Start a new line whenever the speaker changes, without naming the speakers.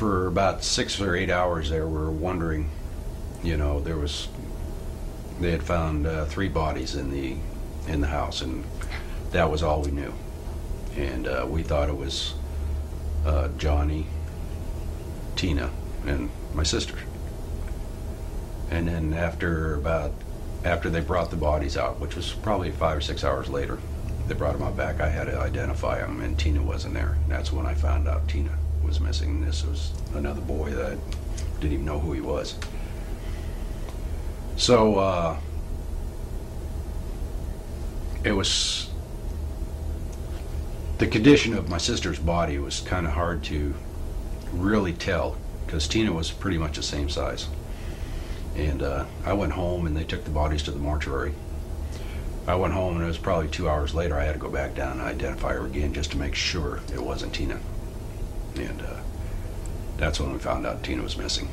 for about six or eight hours there, we were wondering, you know, there was, they had found uh, three bodies in the, in the house, and that was all we knew. And uh, we thought it was uh, Johnny, Tina, and my sister. And then after about, after they brought the bodies out, which was probably five or six hours later, they brought him out back, I had to identify him, and Tina wasn't there. That's when I found out Tina was missing. This was another boy that didn't even know who he was. So, uh, it was, the condition of my sister's body was kind of hard to really tell, because Tina was pretty much the same size. And uh, I went home and they took the bodies to the mortuary. I went home and it was probably two hours later I had to go back down and identify her again just to make sure it wasn't Tina. And uh, that's when we found out Tina was missing.